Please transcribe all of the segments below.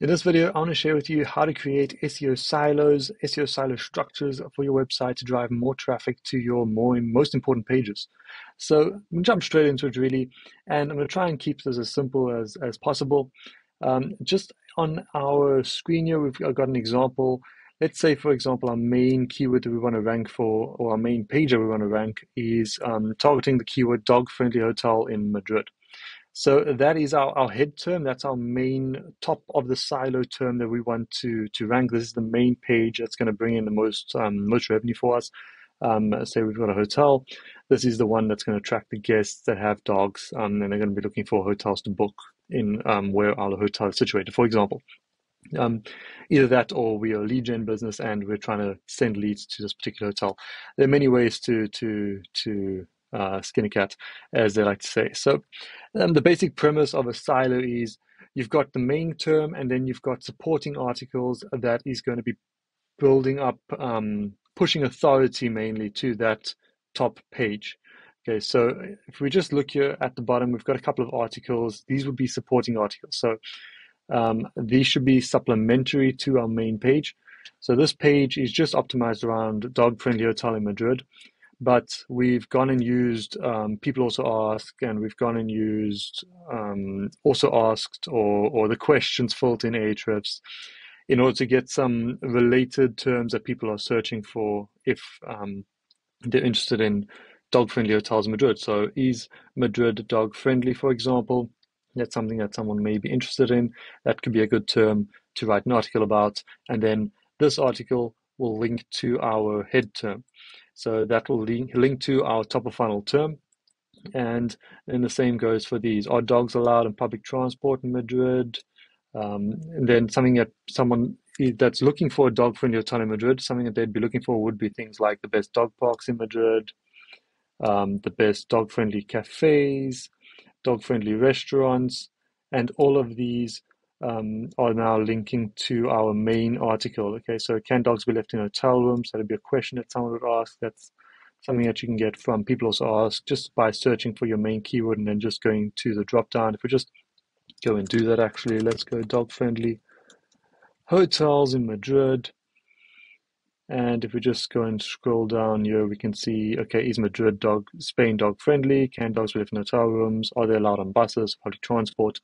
In this video, I want to share with you how to create SEO silos, SEO silo structures for your website to drive more traffic to your more most important pages. So I'm going to jump straight into it really, and I'm going to try and keep this as simple as, as possible. Um, just on our screen here, we've got an example. Let's say, for example, our main keyword that we want to rank for, or our main page that we want to rank is um, targeting the keyword dog-friendly hotel in Madrid. So that is our, our head term. That's our main top of the silo term that we want to to rank. This is the main page that's going to bring in the most um, most revenue for us. Um, say we've got a hotel. This is the one that's going to attract the guests that have dogs, um, and they're going to be looking for hotels to book in um, where our hotel is situated. For example, um, either that or we are a lead gen business and we're trying to send leads to this particular hotel. There are many ways to to to uh, skinny cat, as they like to say. So, um, the basic premise of a silo is you've got the main term, and then you've got supporting articles that is going to be building up, um, pushing authority mainly to that top page. Okay, so if we just look here at the bottom, we've got a couple of articles. These would be supporting articles. So um, these should be supplementary to our main page. So this page is just optimized around dog friendly hotel in Madrid but we've gone and used um, people also ask and we've gone and used um, also asked or, or the questions filled in ahrefs in order to get some related terms that people are searching for if um, they're interested in dog friendly hotels in madrid. So is madrid dog friendly for example? That's something that someone may be interested in. That could be a good term to write an article about. And then this article will link to our head term so that will link, link to our top of funnel term. And then the same goes for these. Are dogs allowed in public transport in Madrid? Um, and then something that someone that's looking for a dog friendly hotel in Madrid, something that they'd be looking for would be things like the best dog parks in Madrid, um, the best dog friendly cafes, dog friendly restaurants, and all of these um, are now linking to our main article. Okay, so can dogs be left in hotel rooms? That'd be a question that someone would ask. That's something that you can get from people also ask just by searching for your main keyword and then just going to the drop down. If we just go and do that, actually, let's go dog friendly hotels in Madrid. And if we just go and scroll down here, we can see, okay, is Madrid dog, Spain dog friendly? Can dogs live in hotel rooms? Are they allowed on buses, public transport?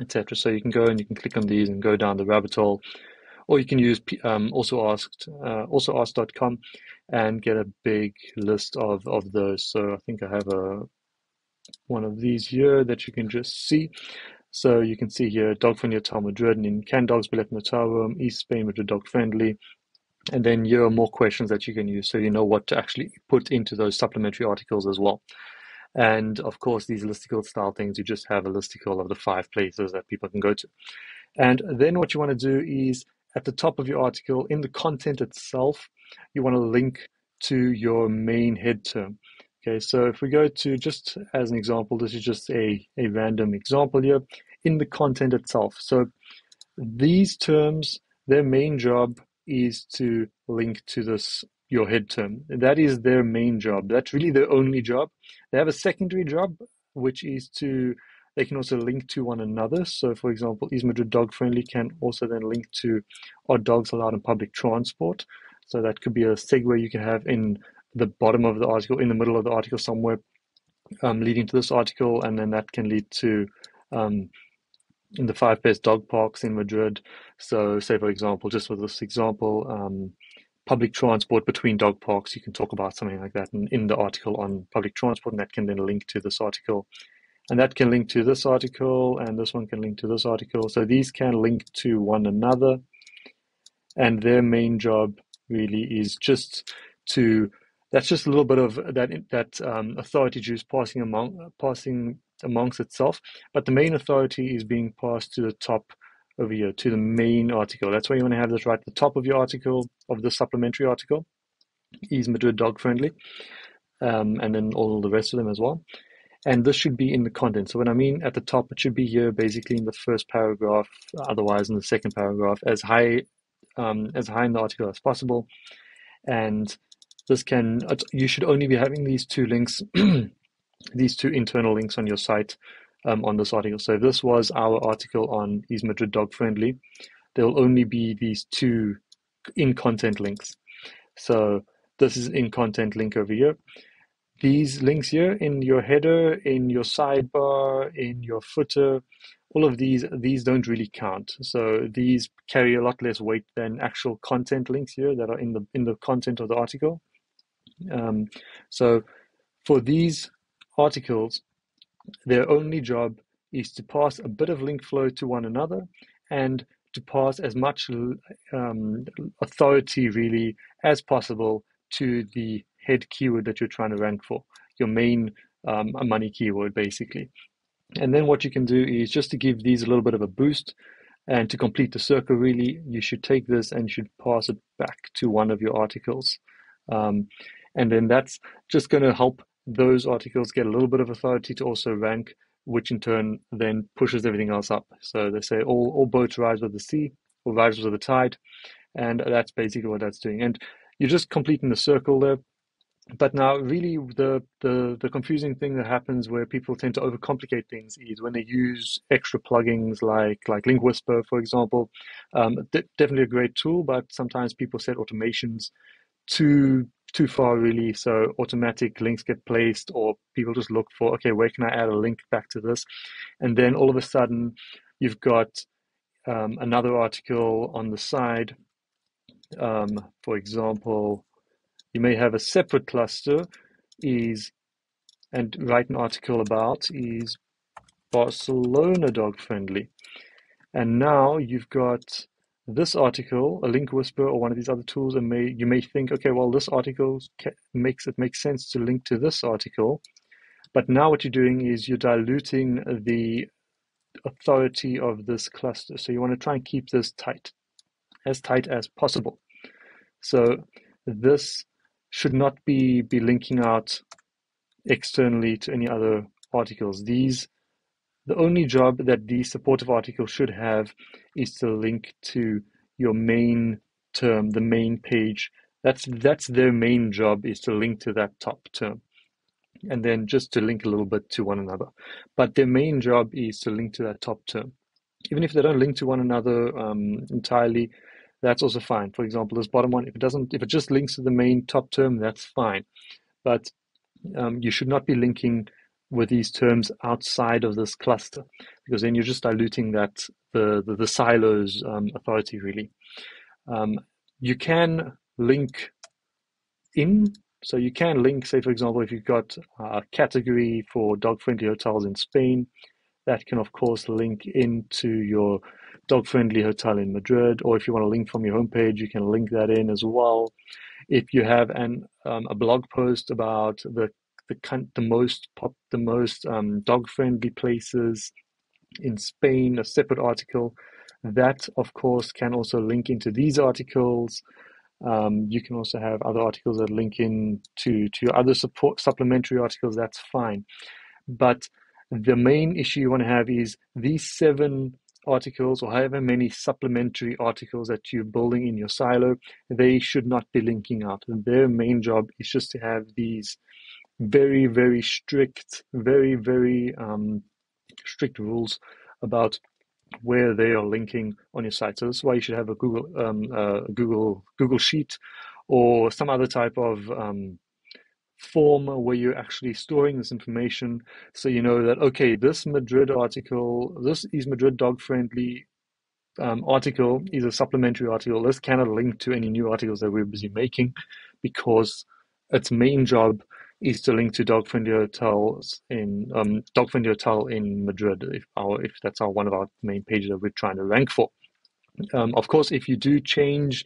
Etc. So you can go and you can click on these and go down the rabbit hole, or you can use um, also asked uh, alsoasked.com and get a big list of of those. So I think I have a one of these here that you can just see. So you can see here dog friendly hotel Madrid and in can dogs be left in the hotel room? East Spain Madrid dog friendly. And then here are more questions that you can use so you know what to actually put into those supplementary articles as well. And of course, these listicle style things, you just have a listicle of the five places that people can go to. And then what you want to do is at the top of your article, in the content itself, you want to link to your main head term. Okay, so if we go to just as an example, this is just a, a random example here in the content itself. So these terms, their main job is to link to this your head term. That is their main job. That's really their only job. They have a secondary job, which is to they can also link to one another. So, for example, is Madrid dog friendly can also then link to are dogs allowed in public transport. So that could be a segue you can have in the bottom of the article, in the middle of the article somewhere, um, leading to this article, and then that can lead to um, in the five best dog parks in Madrid. So, say for example, just with this example, um, public transport between dog parks. You can talk about something like that in, in the article on public transport, and that can then link to this article. And that can link to this article, and this one can link to this article. So these can link to one another. And their main job really is just to that's just a little bit of that that um, authority juice passing among passing amongst itself, but the main authority is being passed to the top over here to the main article. That's why you want to have this right at the top of your article, of the supplementary article. Is Madrid dog friendly? Um, and then all the rest of them as well. And this should be in the content. So when I mean at the top, it should be here basically in the first paragraph, otherwise in the second paragraph, as high um, as high in the article as possible. And this can you should only be having these two links, these two internal links on your site um, on this article. So this was our article on is Madrid dog friendly, there will only be these two in content links. So this is in content link over here. These links here in your header, in your sidebar, in your footer, all of these these don't really count. So these carry a lot less weight than actual content links here that are in the in the content of the article. Um, so for these articles, their only job is to pass a bit of link flow to one another and to pass as much um, authority really as possible to the head keyword that you're trying to rank for, your main um, money keyword basically. And then what you can do is just to give these a little bit of a boost and to complete the circle really, you should take this and should pass it back to one of your articles. Um, and then that's just going to help those articles get a little bit of authority to also rank, which in turn then pushes everything else up. So they say all, all boats rise with the sea or rise with the tide. And that's basically what that's doing. And you're just completing the circle there. But now, really, the, the the confusing thing that happens where people tend to overcomplicate things is when they use extra plugins like like Link Whisper, for example. Um, definitely a great tool, but sometimes people set automations too too far really so automatic links get placed or people just look for okay where can i add a link back to this? And then all of a sudden you've got um, another article on the side. Um, for example you may have a separate cluster is and write an article about is barcelona dog friendly. And now you've got this article, a link whisper or one of these other tools, and may you may think, okay, well, this article makes it makes sense to link to this article, but now what you're doing is you're diluting the authority of this cluster. So you want to try and keep this tight, as tight as possible. So this should not be be linking out externally to any other articles. These the only job that the supportive article should have is to link to your main term, the main page. That's that's their main job is to link to that top term. And then just to link a little bit to one another. But their main job is to link to that top term. Even if they don't link to one another um, entirely, that's also fine. For example, this bottom one, if it doesn't, if it just links to the main top term, that's fine. But um, you should not be linking with these terms outside of this cluster, because then you're just diluting that the the, the silos um, authority really. Um, you can link in, so you can link, say for example, if you've got a category for dog-friendly hotels in Spain, that can of course link into your dog-friendly hotel in Madrid, or if you want to link from your homepage, you can link that in as well. If you have an um, a blog post about the the the most pop the most um, dog friendly places in Spain, a separate article. That of course can also link into these articles. Um, you can also have other articles that link in to, to your other support supplementary articles, that's fine. But the main issue you want to have is these seven articles or however many supplementary articles that you're building in your silo, they should not be linking out. And Their main job is just to have these very, very strict, very, very um, strict rules about where they are linking on your site. So that's why you should have a Google um, uh, Google Google Sheet or some other type of um, form where you're actually storing this information, so you know that okay, this Madrid article, this is Madrid dog friendly um, article is a supplementary article. This cannot link to any new articles that we're busy making because its main job is to link to dog friendly hotels in um, dog friendly hotel in Madrid if our if that's our one of our main pages that we're trying to rank for. Um, of course, if you do change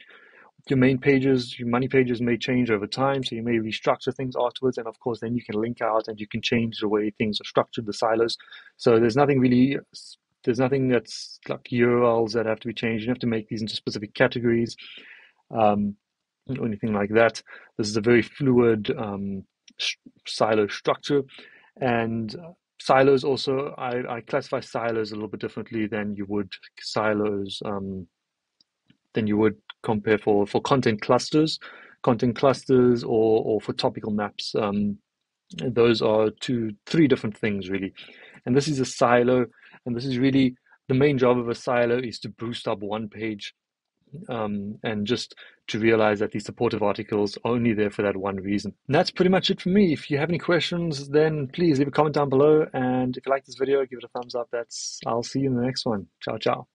your main pages, your money pages may change over time, so you may restructure things afterwards, and of course, then you can link out and you can change the way things are structured, the silos. So there's nothing really, there's nothing that's like URLs that have to be changed. You have to make these into specific categories um, or anything like that. This is a very fluid um, silo structure. And silos also, I, I classify silos a little bit differently than you would silos, um, than you would compare for, for content clusters, content clusters or, or for topical maps. Um, Those are two, three different things really. And this is a silo, and this is really the main job of a silo is to boost up one page um, and just to realize that these supportive articles are only there for that one reason. And that's pretty much it for me. If you have any questions, then please leave a comment down below. And if you like this video, give it a thumbs up. That's I'll see you in the next one. Ciao, ciao.